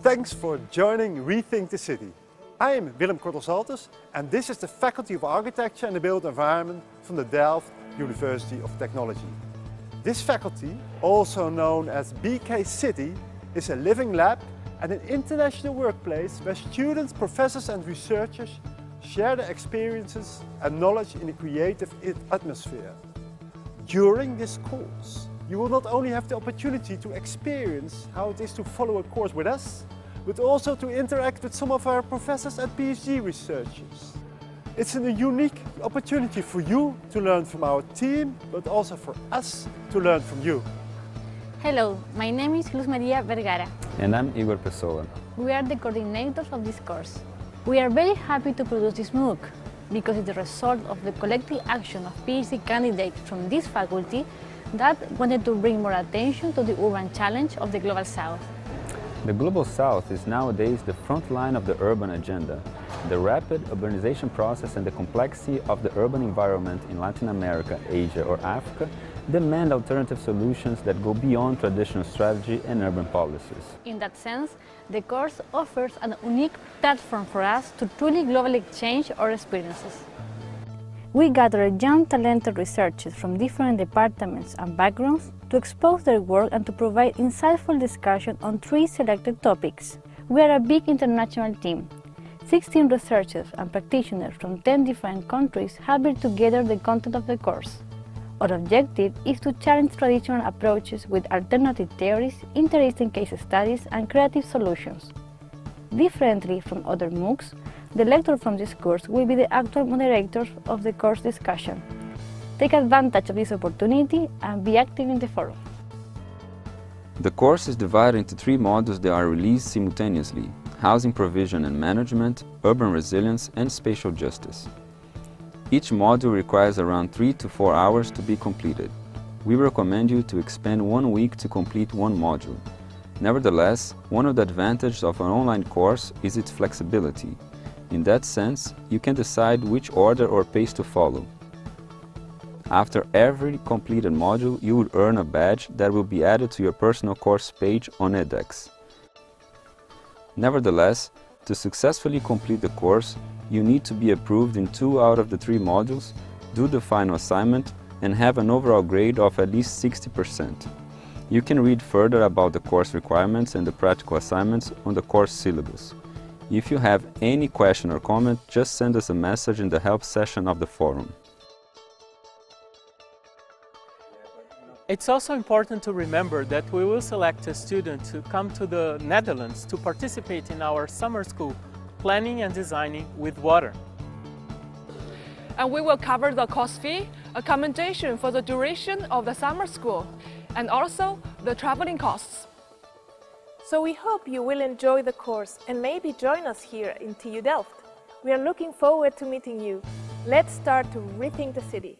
Thanks for joining Rethink the City. I am Willem Korthals Altes and this is the Faculty of Architecture and the Built Environment from the Delft University of Technology. This faculty, also known as BK City, is a living lab and an international workplace where students, professors and researchers share their experiences and knowledge in a creative atmosphere. During this course, you will not only have the opportunity to experience how it is to follow a course with us, but also to interact with some of our professors and PhD researchers. It's a unique opportunity for you to learn from our team, but also for us to learn from you. Hello, my name is Luz Maria Vergara. And I'm Igor Pessoa. We are the coordinators of this course. We are very happy to produce this MOOC because it's the result of the collective action of PhD candidates from this faculty that wanted to bring more attention to the urban challenge of the Global South. The Global South is nowadays the front line of the urban agenda. The rapid urbanization process and the complexity of the urban environment in Latin America, Asia or Africa demand alternative solutions that go beyond traditional strategy and urban policies. In that sense, the course offers an unique platform for us to truly globally exchange our experiences. We gathered young talented researchers from different departments and backgrounds to expose their work and to provide insightful discussion on three selected topics. We are a big international team. 16 researchers and practitioners from 10 different countries have built together the content of the course. Our objective is to challenge traditional approaches with alternative theories, interesting case studies and creative solutions. Differently from other MOOCs, the lecturer from this course will be the actual moderator of the course discussion. Take advantage of this opportunity and be active in the forum. The course is divided into three modules that are released simultaneously, Housing Provision and Management, Urban Resilience and Spatial Justice. Each module requires around 3 to 4 hours to be completed. We recommend you to expend one week to complete one module. Nevertheless, one of the advantages of an online course is its flexibility. In that sense, you can decide which order or pace to follow. After every completed module, you will earn a badge that will be added to your personal course page on edX. Nevertheless, to successfully complete the course, you need to be approved in two out of the three modules, do the final assignment, and have an overall grade of at least 60%. You can read further about the course requirements and the practical assignments on the course syllabus. If you have any question or comment, just send us a message in the help session of the forum. It's also important to remember that we will select a student to come to the Netherlands to participate in our summer school, Planning and Designing with Water. And we will cover the course fee, accommodation for the duration of the summer school, and also the traveling costs. So we hope you will enjoy the course and maybe join us here in TU Delft. We are looking forward to meeting you. Let's start to rethink the city.